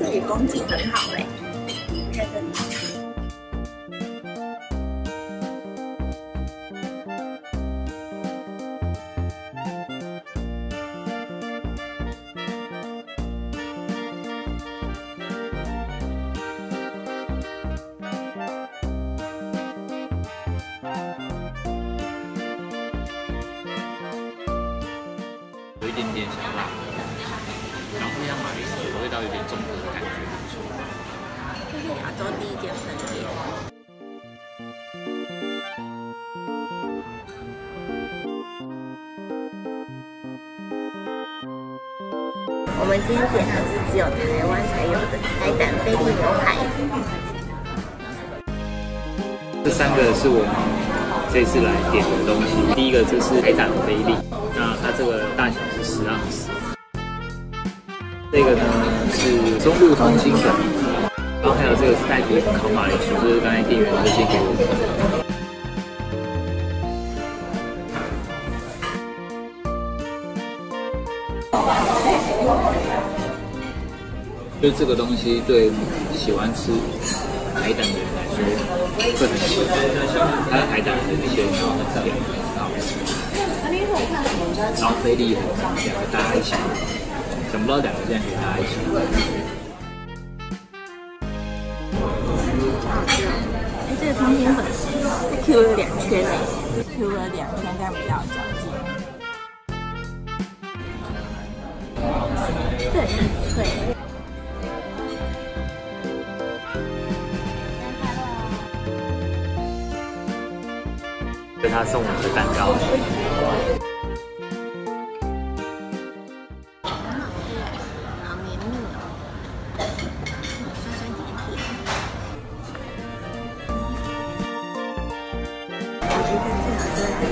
这里风景很好哎，看这里。有一点点小辣，像马铃薯的味道有点重的感觉，不错。这是亚洲第一间分店。我们今天点的是只有台湾才有的海胆菲力牛排。这三个是我们这次来点的东西。第一个就是海胆菲力，那它这个大小是十盎司。这个呢是中路通心粉，然后还有这个是带皮烤马铃薯，这是刚才店员推荐给我的。就这个东西对喜欢吃海胆的人来说会很喜欢，它的海胆很鲜，然后很甜，很好吃。然后菲力很两个搭在一起，想不到两个竟然可以搭在一起。好吃哦！哎，这个通心粉 Q 了两圈呢，Q 了两圈，这样比较嚼劲。这也很脆。这是他送我的蛋糕。我觉得最好吃的